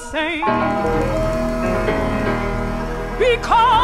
same because